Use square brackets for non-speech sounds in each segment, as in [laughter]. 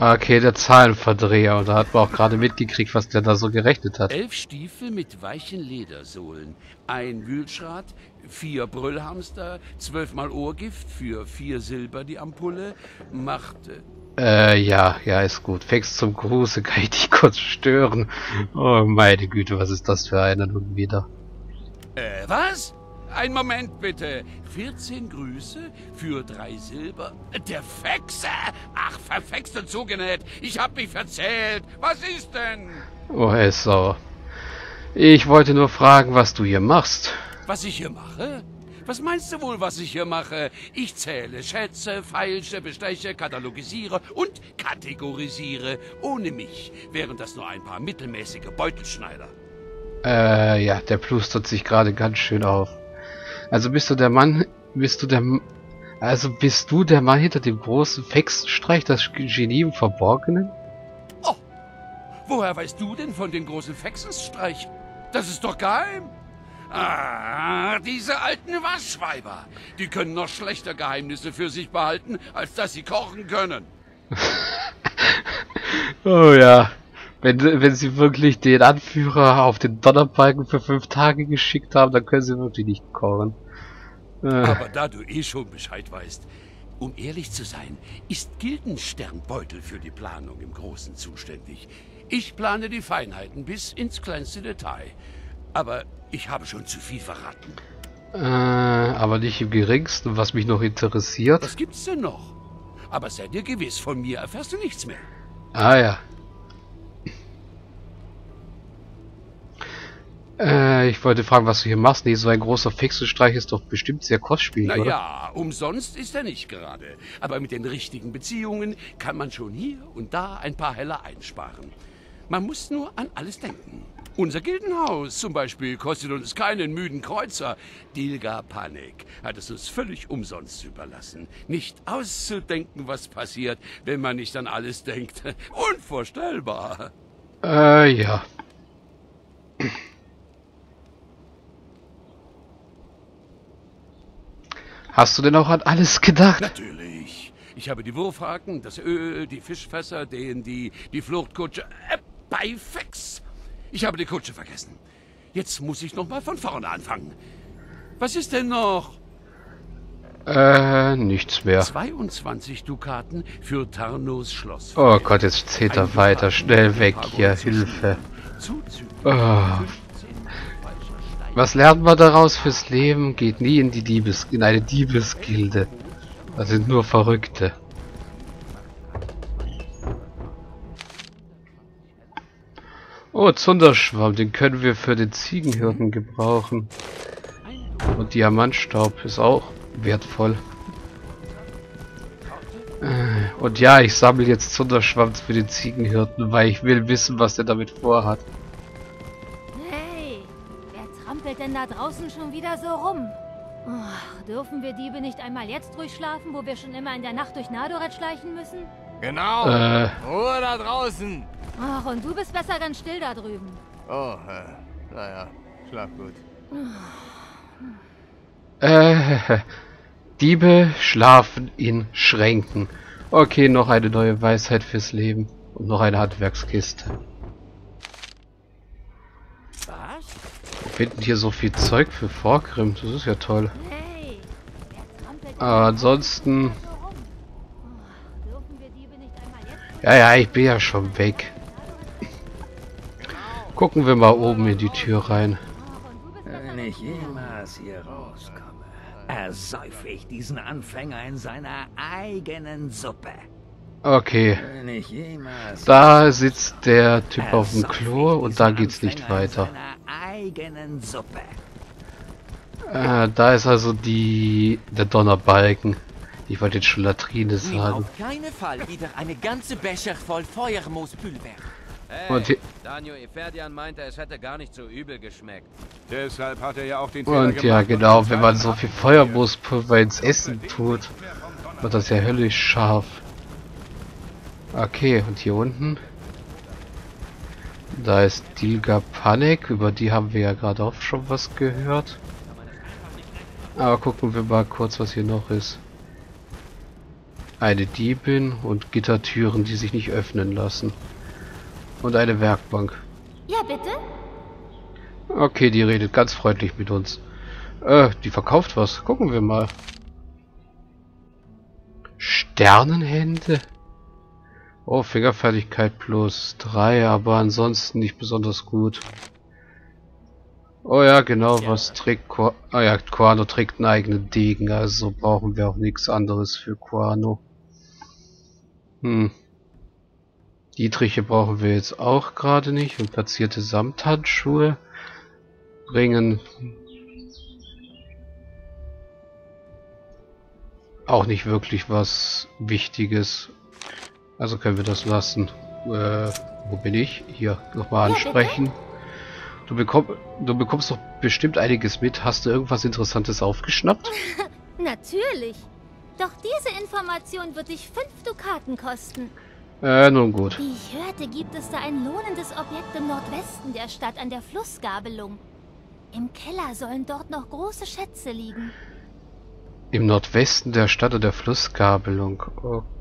Okay, der Zahlenverdreher. Und da hat man auch gerade mitgekriegt, was der da so gerechnet hat. Elf Stiefel mit weichen Ledersohlen, ein Wühlschrat, vier Brüllhamster, zwölfmal Ohrgift für vier Silber die Ampulle, macht... Äh, ja, ja, ist gut. Fängst zum Gruße, [laughs] kann ich dich kurz stören? Oh, meine Güte, was ist das für einer nun wieder? Äh, was? Ein Moment bitte. 14 Grüße für drei Silber. Der Fexe! Ach, verfext und zugenäht. Ich hab mich verzählt. Was ist denn? Oh, sauer. Ich wollte nur fragen, was du hier machst. Was ich hier mache? Was meinst du wohl, was ich hier mache? Ich zähle Schätze, feilsche, besteche, katalogisiere und kategorisiere. Ohne mich wären das nur ein paar mittelmäßige Beutelschneider. Äh, ja, der plustert sich gerade ganz schön auf. Also bist du der Mann, bist du der, also bist du der Mann hinter dem großen Fexstreich, das Genie im Verborgenen? Oh, woher weißt du denn von den großen Fexenstreich? Das ist doch geheim. Ah, diese alten Waschweiber. Die können noch schlechter Geheimnisse für sich behalten, als dass sie kochen können. [laughs] oh ja. Wenn, wenn sie wirklich den Anführer auf den Donnerbalken für fünf Tage geschickt haben, dann können sie wirklich nicht kochen. Äh. Aber da du eh schon Bescheid weißt, um ehrlich zu sein, ist Gildensternbeutel für die Planung im Großen zuständig. Ich plane die Feinheiten bis ins kleinste Detail. Aber ich habe schon zu viel verraten. Äh, aber nicht im geringsten, was mich noch interessiert. Was gibt's denn noch? Aber sei dir gewiss, von mir erfährst du nichts mehr. Ah ja. Ich wollte fragen, was du hier machst. Nee, so ein großer Fixenstreich ist doch bestimmt sehr kostspielig, naja, oder? Naja, umsonst ist er nicht gerade. Aber mit den richtigen Beziehungen kann man schon hier und da ein paar Heller einsparen. Man muss nur an alles denken. Unser Gildenhaus zum Beispiel kostet uns keinen müden Kreuzer. Dilga Panik hat es uns völlig umsonst überlassen. Nicht auszudenken, was passiert, wenn man nicht an alles denkt. [laughs] Unvorstellbar. Äh, ja. Hast du denn auch an alles gedacht? Natürlich. Ich habe die Wurfhaken, das Öl, die Fischfässer, den, die, die Fluchtkutsche. Äh, bei Fex. Ich habe die Kutsche vergessen. Jetzt muss ich noch mal von vorne anfangen. Was ist denn noch? Äh, nichts mehr. 22 Dukaten für Tarnos Schloss. Oh Gott, jetzt zählt er weiter. Schnell weg hier. Hilfe. Oh. Was lernen wir daraus fürs Leben? Geht nie in die Diebes in eine Diebesgilde. Das sind nur Verrückte. Oh, Zunderschwamm, den können wir für den Ziegenhirten gebrauchen. Und Diamantstaub ist auch wertvoll. Äh, und ja, ich sammle jetzt Zunderschwamm für den Ziegenhirten, weil ich will wissen, was er damit vorhat. Denn da draußen schon wieder so rum? Oh, dürfen wir Diebe nicht einmal jetzt durchschlafen, wo wir schon immer in der Nacht durch Nadoret schleichen müssen? Genau. Äh. Ruhe da draußen. Ach, und du bist besser ganz still da drüben. Oh, äh, naja, schlaf gut. Äh, Diebe schlafen in Schränken. Okay, noch eine neue Weisheit fürs Leben. Und noch eine Handwerkskiste. Was? Wir finden hier so viel Zeug für Vorgrim. Das ist ja toll. Aber ansonsten... Ja, ja, ich bin ja schon weg. Gucken wir mal oben in die Tür rein. Wenn ich jemals hier rauskomme, ersäufe ich diesen Anfänger in seiner eigenen Suppe. Okay. Da sitzt der Typ auf dem Klo und da geht's nicht weiter. Äh, da ist also die der Donnerbalken. Ich wollte jetzt schon Latrine sagen. auf keinen Fall wieder eine ganze Becher voll Feuermoospulver. Und, hi- Daniel Eferdian meinte, es hätte gar nicht so übel geschmeckt. Deshalb hat er ja auch den Fehler und ja genau, wenn man so viel Feuermospulver ins Essen tut, wird das ja höllisch scharf. Okay, und hier unten? Da ist Dilga Panik, über die haben wir ja gerade auch schon was gehört. Aber gucken wir mal kurz, was hier noch ist. Eine Diebin und Gittertüren, die sich nicht öffnen lassen. Und eine Werkbank. Ja, bitte? Okay, die redet ganz freundlich mit uns. Äh, die verkauft was. Gucken wir mal. Sternenhände? Oh, Fingerfertigkeit plus 3, aber ansonsten nicht besonders gut. Oh ja, genau, was trägt Quano? Ah ja, Quano trägt einen eigenen Degen, also brauchen wir auch nichts anderes für Quano. Hm. Dietriche brauchen wir jetzt auch gerade nicht und platzierte Samthandschuhe bringen auch nicht wirklich was Wichtiges. Also können wir das lassen. Äh, wo bin ich? Hier, nochmal ansprechen. Du, bekomm, du bekommst doch bestimmt einiges mit. Hast du irgendwas Interessantes aufgeschnappt? [laughs] Natürlich. Doch diese Information wird dich fünf Dukaten kosten. Äh, nun gut. Wie ich hörte, gibt es da ein lohnendes Objekt im Nordwesten der Stadt an der Flussgabelung. Im Keller sollen dort noch große Schätze liegen. Im Nordwesten der Stadt an der Flussgabelung. Okay,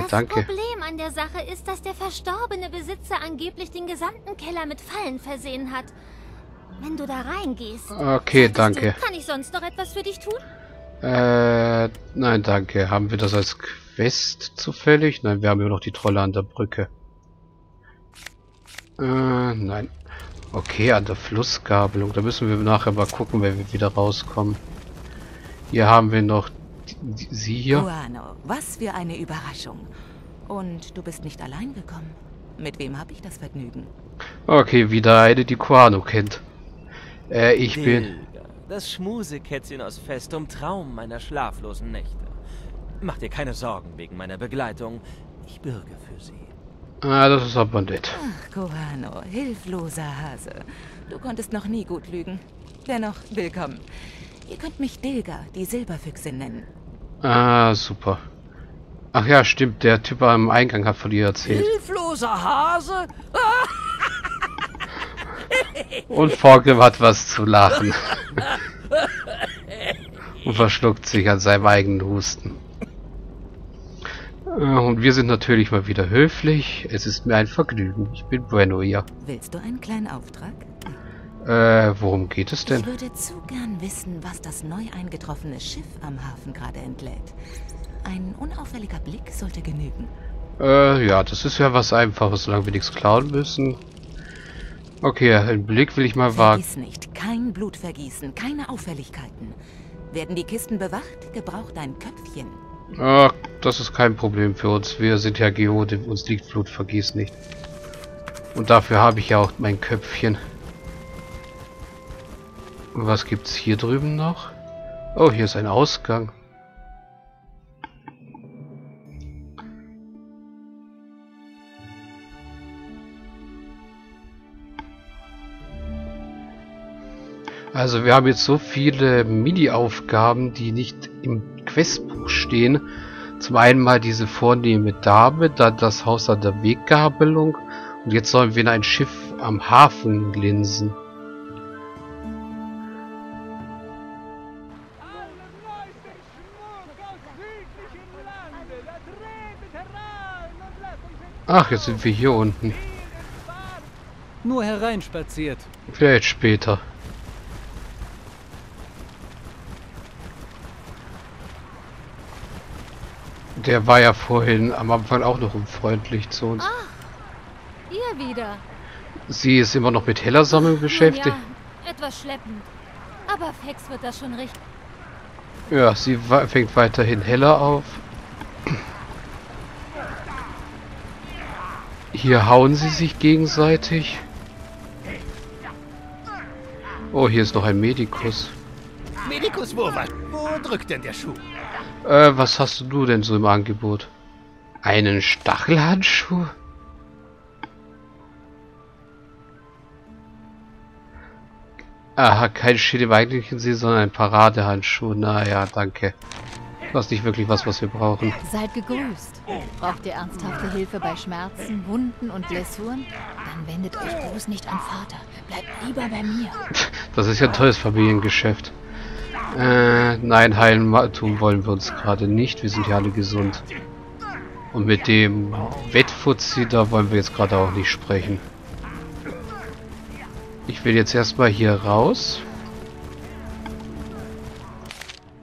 das danke. Das Problem an der Sache ist, dass der verstorbene Besitzer angeblich den gesamten Keller mit Fallen versehen hat. Wenn du da reingehst. Okay, danke. Du, kann ich sonst noch etwas für dich tun? Äh, nein, danke. Haben wir das als Quest zufällig? Nein, wir haben immer noch die Trolle an der Brücke. Äh, nein. Okay, an der Flussgabelung. Da müssen wir nachher mal gucken, wenn wir wieder rauskommen. Hier haben wir noch sie hier. Guano, was für eine Überraschung. Und du bist nicht allein gekommen. Mit wem habe ich das Vergnügen? Okay, wieder eine, die Guano kennt. Äh, ich Dilga, bin... Das Schmusekätzchen aus festem Traum meiner schlaflosen Nächte. Mach dir keine Sorgen wegen meiner Begleitung. Ich bürge für sie. Ah, das ist aber nett. Ach, Koano, hilfloser Hase. Du konntest noch nie gut lügen. Dennoch, willkommen. Ihr könnt mich Dilga, die Silberfüchsin, nennen. Ah, super. Ach ja, stimmt, der Typ am Eingang hat von dir erzählt. Hilfloser Hase? [laughs] Und Vorgrim hat was zu lachen. [laughs] Und verschluckt sich an seinem eigenen Husten. Äh, und wir sind natürlich mal wieder höflich. Es ist mir ein Vergnügen. Ich bin Bueno hier. Willst du einen kleinen Auftrag? Äh, worum geht es denn? Ich würde zu gern wissen, was das neu eingetroffene Schiff am Hafen gerade entlädt. Ein unauffälliger Blick sollte genügen. Äh, ja, das ist ja was Einfaches, solange wir nichts klauen müssen. Okay, einen Blick will ich mal wagen. Vergiss nicht, kein Blutvergießen, keine Auffälligkeiten. Werden die Kisten bewacht, gebraucht ein Köpfchen. Ah, das ist kein Problem für uns. Wir sind ja Geode, uns liegt Blutvergieß nicht. Und dafür habe ich ja auch mein Köpfchen. Was gibt's hier drüben noch? Oh, hier ist ein Ausgang. Also wir haben jetzt so viele Mini-Aufgaben, die nicht im Questbuch stehen. Zum einen mal diese vornehme Dame, dann das Haus an der Weggabelung und jetzt sollen wir in ein Schiff am Hafen linsen. Ach, jetzt sind wir hier unten. Nur hereinspaziert. Vielleicht später. Der war ja vorhin am Anfang auch noch unfreundlich zu uns. Ach, ihr wieder. Sie ist immer noch mit Hellersammeln beschäftigt. Ja, etwas schleppend. Aber Fex wird das schon richtig. Ja, sie fängt weiterhin heller auf. Hier hauen sie sich gegenseitig. Oh, hier ist noch ein Medikus. Medikus, wo? Wo drückt denn der Schuh? Äh, was hast du denn so im Angebot? Einen Stachelhandschuh? Aha, kein Schild im eigentlichen Sinn, sondern ein Paradehandschuh. Naja, danke. Das ist nicht wirklich was, was wir brauchen. Seid gegrüßt. Braucht ihr ernsthafte Hilfe bei Schmerzen, Wunden und Blessuren? Dann wendet euch bloß nicht an Vater. Bleibt lieber bei mir. Das ist ja ein tolles Familiengeschäft. Äh, nein, heilen tun wollen wir uns gerade nicht. Wir sind ja alle gesund. Und mit dem Wettfuzzi, da wollen wir jetzt gerade auch nicht sprechen. Ich will jetzt erstmal hier raus.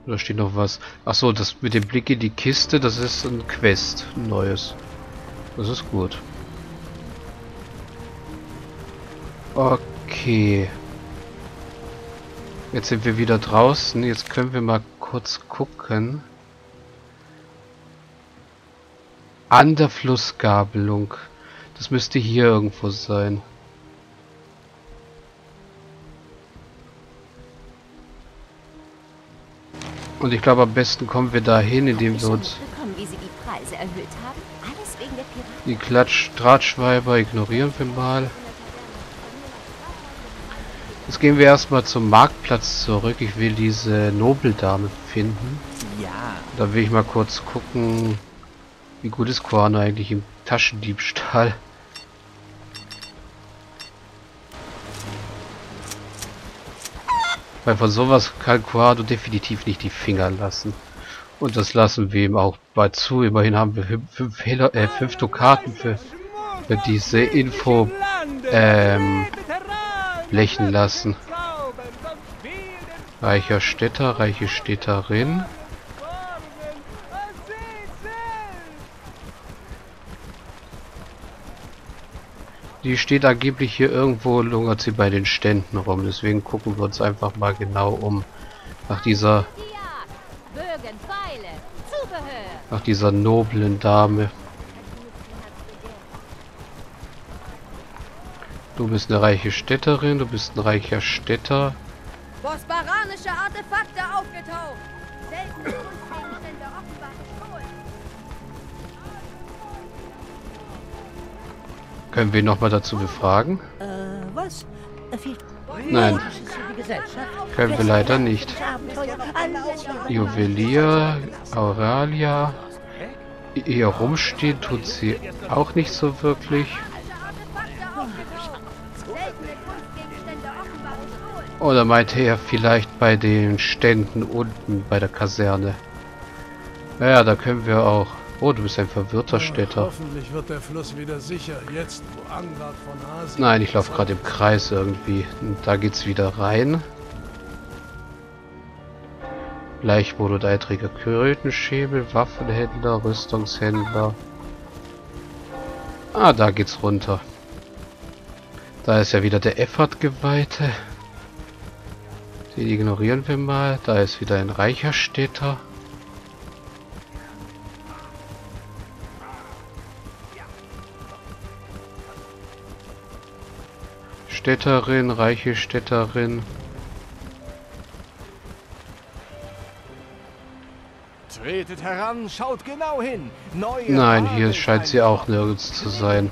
Da steht noch was. Achso, das mit dem Blick in die Kiste, das ist ein Quest. Ein neues. Das ist gut. Okay. Jetzt sind wir wieder draußen. Jetzt können wir mal kurz gucken. An der Flussgabelung. Das müsste hier irgendwo sein. Und ich glaube, am besten kommen wir dahin, indem wir uns die Klatsch-Drahtschweiber ignorieren wir mal. Jetzt gehen wir erstmal zum Marktplatz zurück. Ich will diese Nobeldame finden. Ja. Da will ich mal kurz gucken, wie gut ist Quano eigentlich im Taschendiebstahl. Weil von sowas kann definitiv nicht die Finger lassen. Und das lassen wir ihm auch bei zu. Immerhin haben wir fünf, fünf, äh, fünf Dukaten für, für diese Info ähm, blechen lassen. Reicher Städter, reiche Städterin. Die steht angeblich hier irgendwo, lungert sie bei den Ständen rum. Deswegen gucken wir uns einfach mal genau um. Nach dieser... Nach dieser noblen Dame. Du bist eine reiche Städterin, du bist ein reicher Städter. Bosparanische Artefakte aufgetaucht! Seltene Können wir nochmal dazu befragen? Äh, was? Nein. Können wir leider nicht. Juwelier, Auralia. Hier rumstehen tut sie auch nicht so wirklich. Oder meinte er vielleicht bei den Ständen unten bei der Kaserne? Naja, da können wir auch Oh, du bist ein verwirrter Städter. Hoffentlich wird der Fluss wieder sicher, jetzt wo Angard von Asien... Nein, ich laufe gerade im Kreis irgendwie. Da geht's wieder rein. Bleichmonodeiträger Krötenschäbel, Waffenhändler, Rüstungshändler. Ah, da geht's runter. Da ist ja wieder der Effert-Geweihte. Den ignorieren wir mal. Da ist wieder ein reicher Städter. Städterin, reiche Städterin. Tretet heran, schaut genau hin. Neue Nein, hier scheint sie auch nirgends zu sein.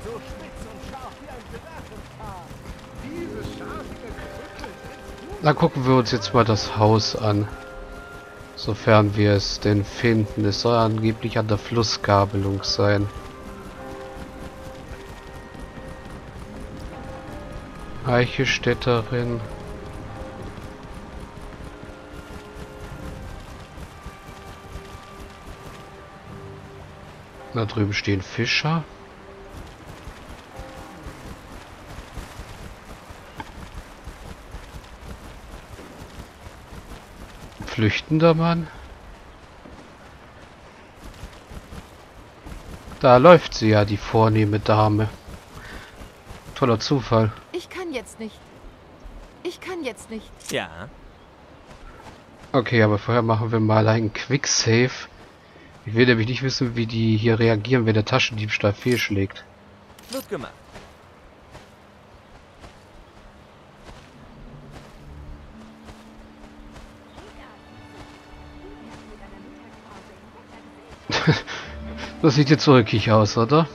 Dann gucken wir uns jetzt mal das Haus an. Sofern wir es denn finden. Es soll angeblich an der Flussgabelung sein. Reiche Städterin. Da drüben stehen Fischer. Flüchtender Mann. Da läuft sie ja, die vornehme Dame. Toller Zufall. Ich kann jetzt nicht. Ich kann jetzt nicht. Ja. Okay, aber vorher machen wir mal einen Quick Save. Ich will nämlich nicht wissen, wie die hier reagieren, wenn der Taschendiebstahl fehlschlägt. Wird gemacht. [laughs] das sieht jetzt zurückig aus, oder?